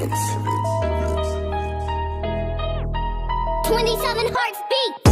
27 hearts beat.